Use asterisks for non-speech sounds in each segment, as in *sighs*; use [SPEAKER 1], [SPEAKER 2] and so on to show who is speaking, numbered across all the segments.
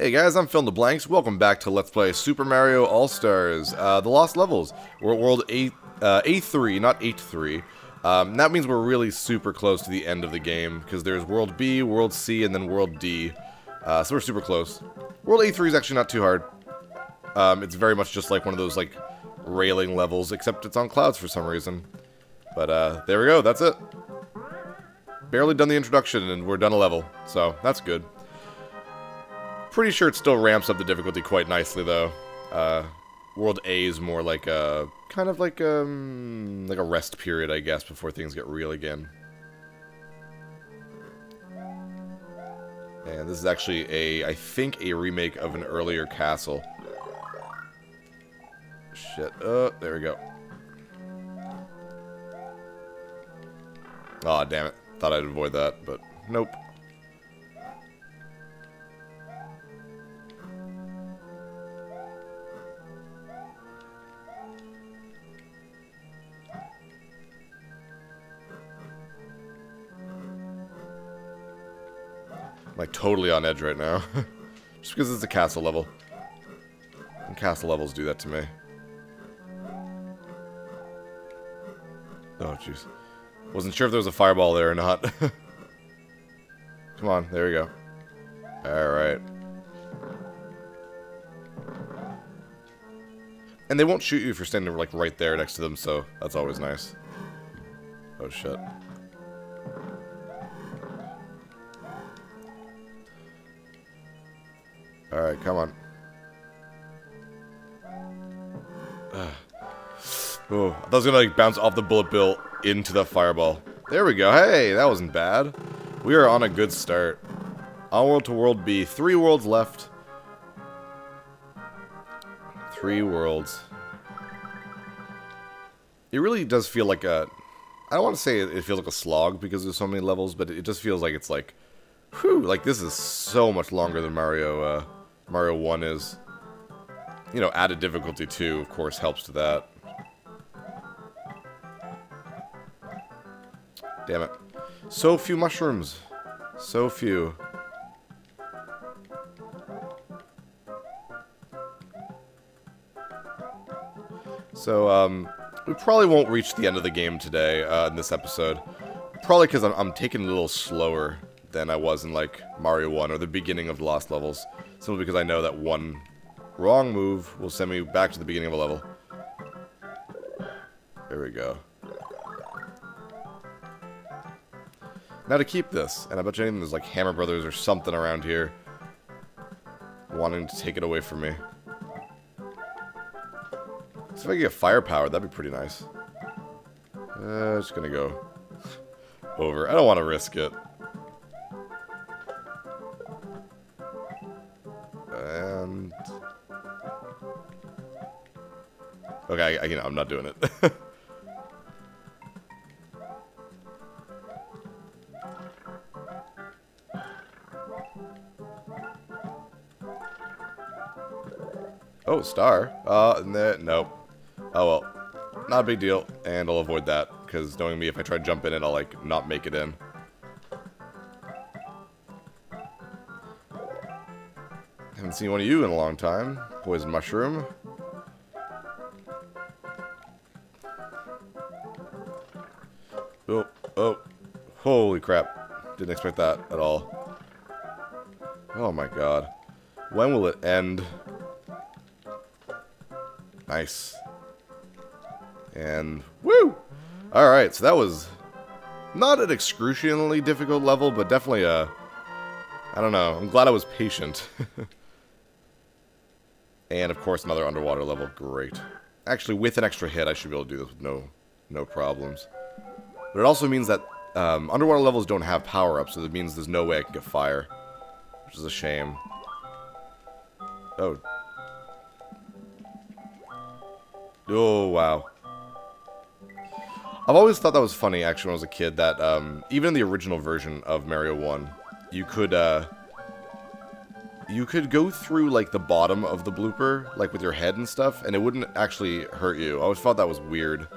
[SPEAKER 1] Hey guys, I'm Phil the Blanks. Welcome back to Let's Play Super Mario All-Stars, uh, The Lost Levels. We're at World A, uh, A3, not 8-3. Um, that means we're really super close to the end of the game, because there's World B, World C, and then World D. Uh, so we're super close. World A3 is actually not too hard. Um, it's very much just like one of those, like, railing levels, except it's on clouds for some reason. But, uh, there we go, that's it. Barely done the introduction, and we're done a level, so that's good. Pretty sure it still ramps up the difficulty quite nicely, though. Uh, World A is more like a kind of like um like a rest period, I guess, before things get real again. And this is actually a, I think, a remake of an earlier castle. Shit. Uh, there we go. Aw, oh, damn it. Thought I'd avoid that, but nope. Like totally on edge right now. *laughs* Just because it's a castle level. And castle levels do that to me. Oh, jeez. Wasn't sure if there was a fireball there or not. *laughs* Come on, there we go. Alright. And they won't shoot you if you're standing like right there next to them, so that's always nice. Oh shit. Alright, come on. *sighs* Oh, I thought I was gonna like bounce off the bullet bill into the fireball. There we go. Hey, that wasn't bad. We are on a good start. On world to World B. Three worlds left. Three worlds. It really does feel like a... I don't want to say it feels like a slog because there's so many levels, but it just feels like it's like... Whew, like this is so much longer than Mario, uh, Mario 1 is. You know, added difficulty too, of course, helps to that. Damn it. So few mushrooms. So few. So, um, we probably won't reach the end of the game today, uh, in this episode. Probably because I'm, I'm taking a little slower than I was in, like, Mario 1 or the beginning of the Lost Levels. Simply because I know that one wrong move will send me back to the beginning of a level. There we go. Now to keep this, and I bet you anything there's like Hammer Brothers or something around here wanting to take it away from me. So if I get firepower, that'd be pretty nice. Uh, just gonna go over. I don't want to risk it. I, you know, I'm not doing it. *laughs* Oh, star. Uh, nope. Oh well. Not a big deal, and I'll avoid that, because knowing me, if I try to jump in it, I'll, like, not make it in. Haven't seen one of you in a long time. Poison mushroom. Holy crap. Didn't expect that at all. Oh my god. When will it end? Nice. And, woo! Alright, so that was not an excruciatingly difficult level, but definitely a... I don't know, I'm glad I was patient. *laughs* and, of course, another underwater level. Great. Actually, with an extra hit, I should be able to do this with no, no problems. But it also means that um, underwater levels don't have power-ups, so that means there's no way I can get fire. Which is a shame. Oh, Oh, wow. I've always thought that was funny, actually, when I was a kid, that um, even in the original version of Mario 1, you could, uh, you could go through, like, the bottom of the blooper, like, with your head and stuff, and it wouldn't actually hurt you. I always thought that was weird.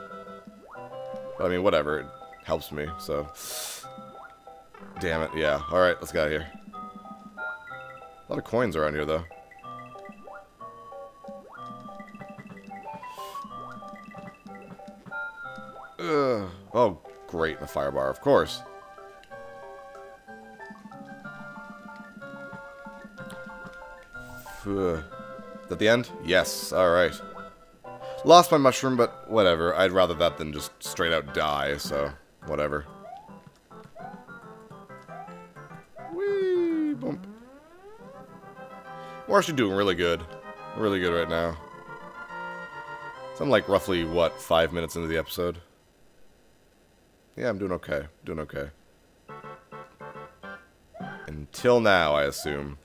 [SPEAKER 1] But, I mean, whatever. Helps me, so... Damn it, yeah. Alright, let's get out of here. A lot of coins around here, though. Ugh. Oh, great, the fire bar, of course. Is that the end? Yes, alright. Lost my mushroom, but whatever. I'd rather that than just straight out die, so whatever. Whee! Bump. We're actually doing really good. Really good right now. So I'm like roughly, what, five minutes into the episode? Yeah, I'm doing okay. Doing okay. Until now, I assume.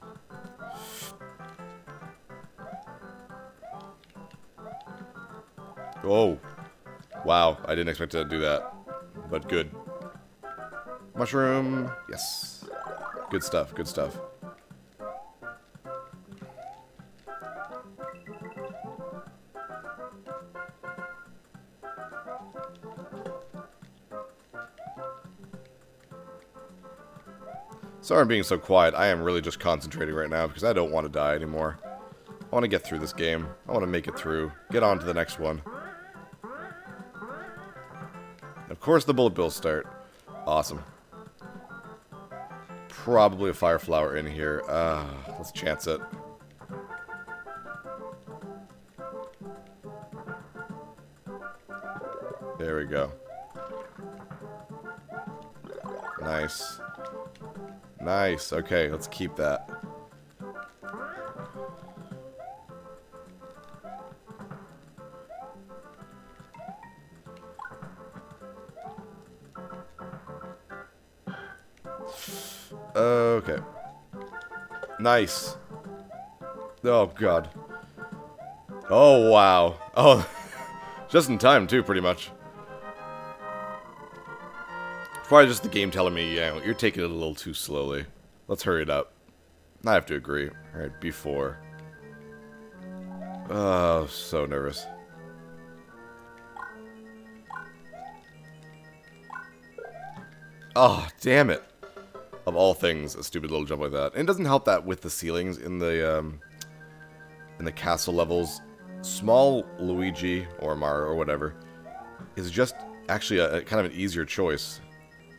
[SPEAKER 1] Oh. Wow, I didn't expect to do that. But good. Mushroom. Yes. Good stuff, good stuff. Sorry I'm being so quiet. I am really just concentrating right now because I don't want to die anymore. I want to get through this game. I want to make it through. Get on to the next one. Course the bullet bills start. Awesome. Probably a fire flower in here. Uh, let's chance it. There we go. Nice. Nice. Okay, let's keep that. Nice. Oh, God. Oh, wow. Oh, *laughs* just in time, too, pretty much. Probably just the game telling me, yeah, you're taking it a little too slowly. Let's hurry it up. I have to agree. Alright, before. Oh, so nervous. Oh, damn it of all things, a stupid little jump like that. And it doesn't help that with the ceilings in the um, in the castle levels, small Luigi or Mario or whatever is just actually a, a kind of an easier choice.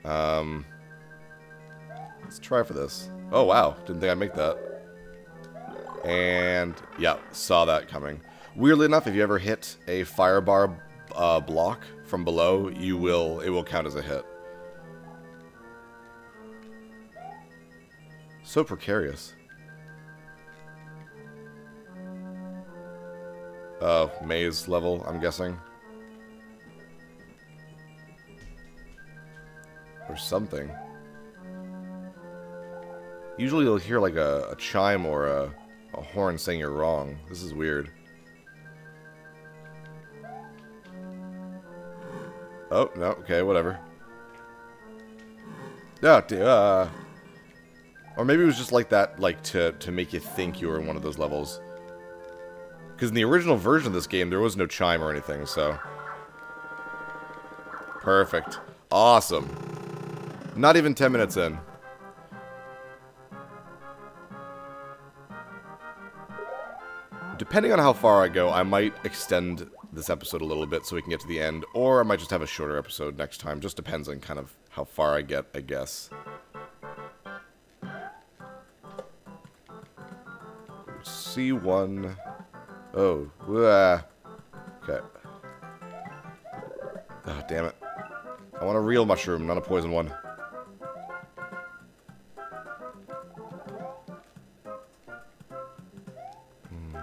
[SPEAKER 1] Um, let's try for this. Oh wow, didn't think I'd make that. And yeah, saw that coming. Weirdly enough, if you ever hit a fire bar uh, block from below, you will it will count as a hit. So precarious. Oh, maze level, I'm guessing. Or something. Usually you'll hear like a, a chime or a, a horn saying you're wrong. This is weird. Oh, no, okay, whatever. Yeah, uh, or maybe it was just like that, like, to, to make you think you were in one of those levels. Because in the original version of this game, there was no chime or anything, so... Perfect. Awesome. Not even 10 minutes in. Depending on how far I go, I might extend this episode a little bit so we can get to the end, or I might just have a shorter episode next time. Just depends on kind of how far I get, I guess. C1. Oh. Uh, okay. Oh, damn it. I want a real mushroom, not a poison one. Hmm.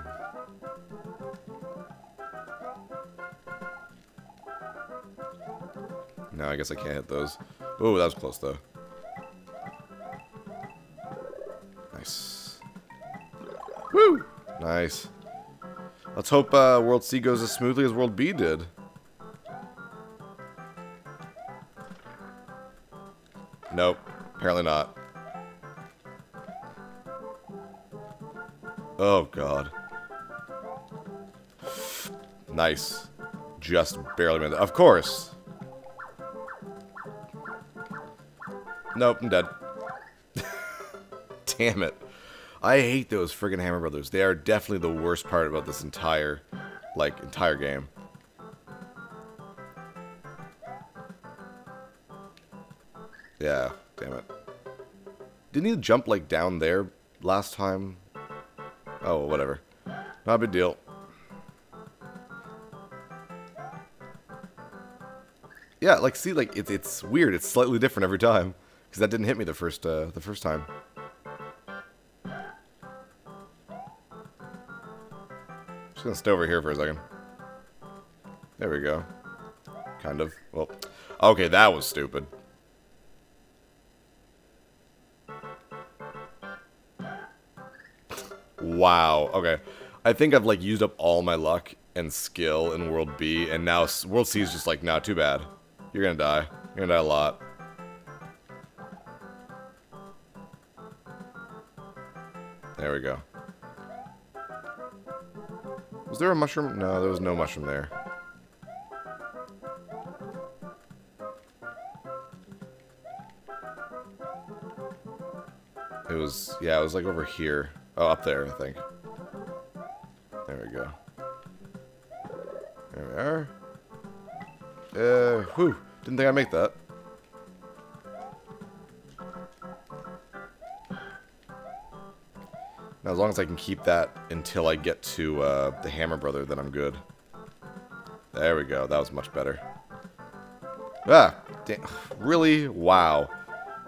[SPEAKER 1] No, I guess I can't hit those. Oh, that was close, though. Nice. Let's hope uh, World C goes as smoothly as World B did. Nope. Apparently not. Oh, God. Nice. Just barely made that. Of course. Nope, I'm dead. *laughs* Damn it. I hate those friggin' Hammer Brothers. They are definitely the worst part about this entire, like, entire game. Yeah, damn it. Didn't he jump, like, down there last time? Oh, whatever. Not a big deal. Yeah, like, see, like, it's it's weird. It's slightly different every time. Because that didn't hit me the first, uh, the first time. Gonna stay over here for a second. There we go. Kind of. Well, okay, that was stupid. Wow. Okay. I think I've like used up all my luck and skill in World B, and now World C is just like, nah, too bad. You're gonna die. You're gonna die a lot. There we go. Was there a mushroom? No, there was no mushroom there. It was, yeah, it was like over here. Oh, up there, I think. There we go. There we are. Uh, whew. Didn't think I'd make that. As long as I can keep that until I get to uh, the Hammer Brother, then I'm good. There we go. That was much better. Ah! Damn. Really? Wow.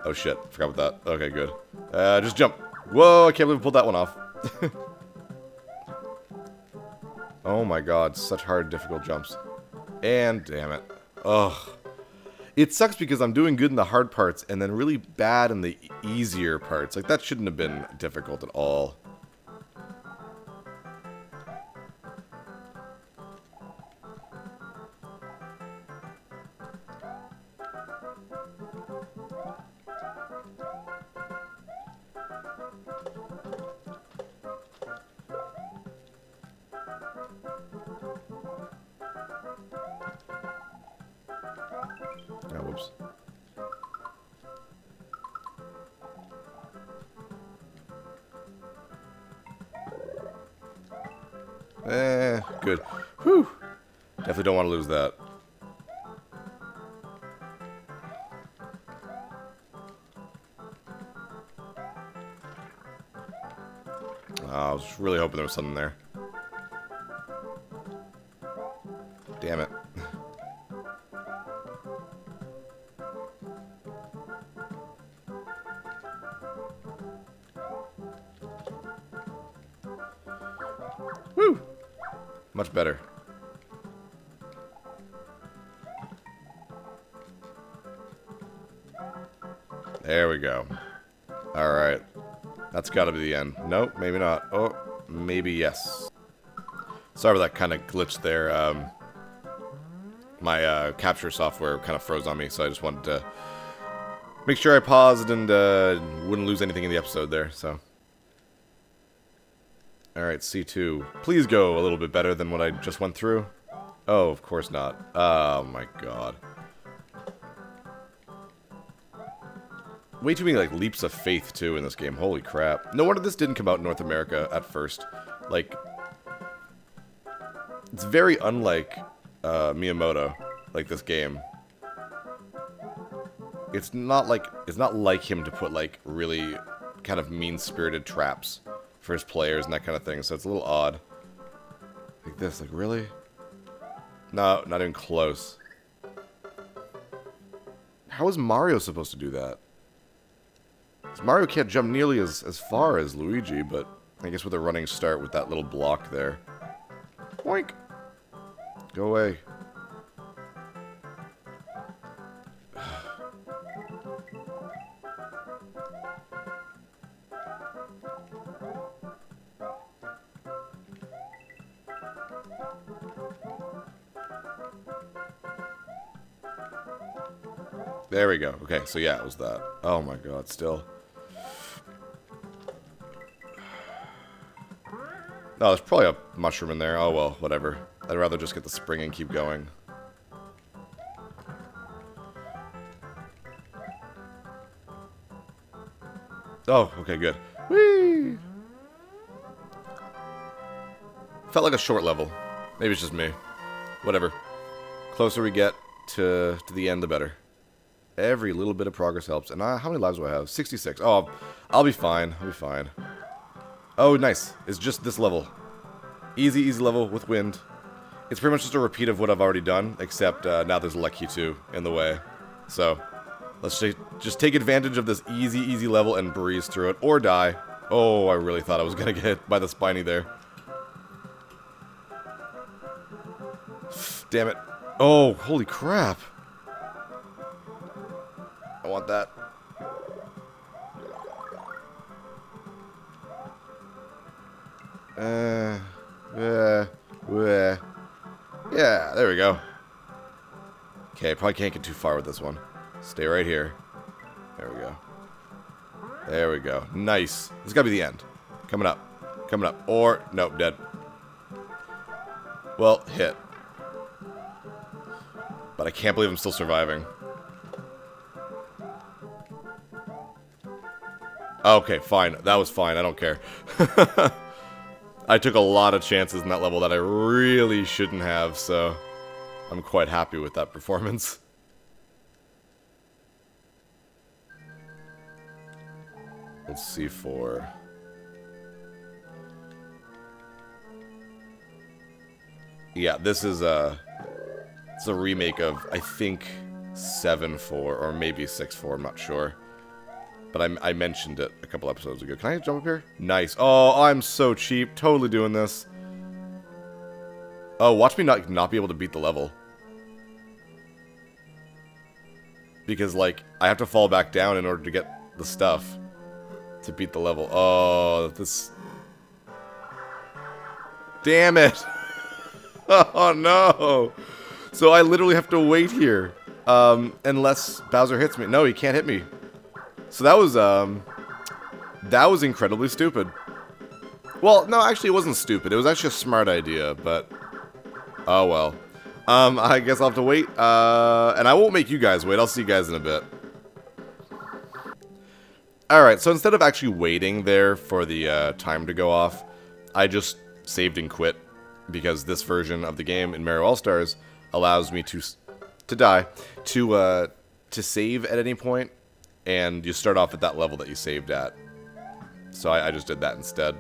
[SPEAKER 1] Oh, shit. Forgot about that. Okay, good. Uh, just jump. Whoa, I can't believe I pulled that one off. *laughs* oh my god, such hard, difficult jumps. And damn it. Ugh. It sucks because I'm doing good in the hard parts and then really bad in the easier parts. Like, that shouldn't have been difficult at all. Eh, good. Whew. Definitely don't want to lose that. Oh, I was really hoping there was something there. Damn it. There we go. Alright. That's gotta be the end. Nope, maybe not. Oh, maybe yes. Sorry about that kind of glitch there. Um, my uh, capture software kind of froze on me, so I just wanted to make sure I paused and uh, wouldn't lose anything in the episode there, so... Alright, C2. Please go a little bit better than what I just went through. Oh, of course not. Oh my god. Way too many like leaps of faith too in this game. Holy crap. No wonder this didn't come out in North America at first. Like, it's very unlike uh, Miyamoto, like this game. It's not like it's not like him to put like really kind of mean-spirited traps for his players and that kind of thing. So it's a little odd. Like this, like really? No, not even close. How is Mario supposed to do that? Mario can't jump nearly as, as far as Luigi, but I guess with a running start with that little block there. Boink! Go away. There we go. Okay, so yeah, it was that. Oh my god, still. No, there's probably a mushroom in there. Oh well, whatever. I'd rather just get the spring and keep going. Oh, okay, good. Whee! Felt like a short level. Maybe it's just me. Whatever. Closer we get to, to the end, the better. Every little bit of progress helps. And uh, how many lives do I have? 66. Oh, I'll be fine. I'll be fine. Oh, nice. It's just this level. Easy, easy level with wind. It's pretty much just a repeat of what I've already done, except uh, now there's Lakitu in the way. So, let's just take advantage of this easy, easy level and breeze through it, or die. Oh, I really thought I was going *laughs* to get hit by the spiny there. Damn it. Oh, holy crap. I want that. Uh, uh, uh. Yeah, there we go. Okay, probably can't get too far with this one. Stay right here. There we go. There we go. Nice. This got to be the end. Coming up. Coming up. Or, nope, dead. Well, hit. But I can't believe I'm still surviving. Okay, fine. That was fine. I don't care. *laughs* I took a lot of chances in that level that I really shouldn't have, so I'm quite happy with that performance. *laughs* Let's see for... Yeah, this is a... It's a remake of, I think, 7-4, or maybe 6-4, I'm not sure. But I, I mentioned it a couple episodes ago. Can I jump up here? Nice. Oh, I'm so cheap. Totally doing this. Oh, watch me not, not be able to beat the level. Because, like, I have to fall back down in order to get the stuff to beat the level. Oh, this... Damn it! *laughs* oh, no! So I literally have to wait here. Um, unless Bowser hits me. No, he can't hit me. So that was, um... That was incredibly stupid. Well, no, actually it wasn't stupid. It was actually a smart idea, but... Oh, well. Um, I guess I'll have to wait. Uh, and I won't make you guys wait. I'll see you guys in a bit. Alright, so instead of actually waiting there for the uh, time to go off, I just saved and quit. Because this version of the game in Mario All-Stars allows me to to die, to uh, to save at any point, and you start off at that level that you saved at. So I, I just did that instead.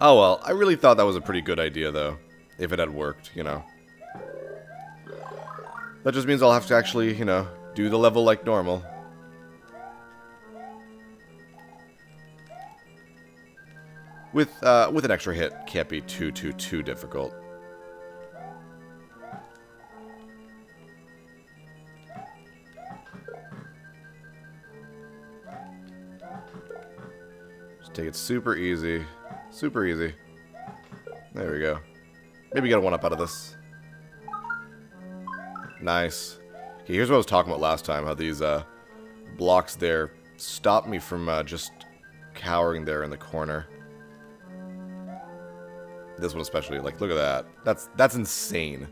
[SPEAKER 1] Oh well, I really thought that was a pretty good idea though, if it had worked, you know. That just means I'll have to actually, you know, do the level like normal. With, uh, with an extra hit, can't be too, too, too difficult. Take it super easy. Super easy. There we go. Maybe get a one-up out of this. Nice. Okay, here's what I was talking about last time, how these uh, blocks there stop me from uh, just cowering there in the corner. This one especially, like, look at that. That's that's insane.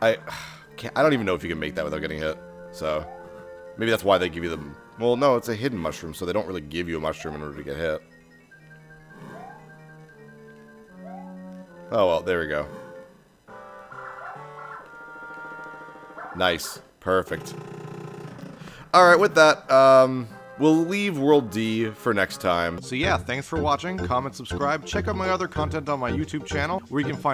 [SPEAKER 1] I *sighs* can't, I don't even know if you can make that without getting hit. So, maybe that's why they give you them well, no, it's a hidden mushroom, so they don't really give you a mushroom in order to get hit. Oh, well, there we go. Nice. Perfect. Alright, with that, um, we'll leave World D for next time. So yeah, thanks for watching, comment, subscribe, check out my other content on my YouTube channel, where you can find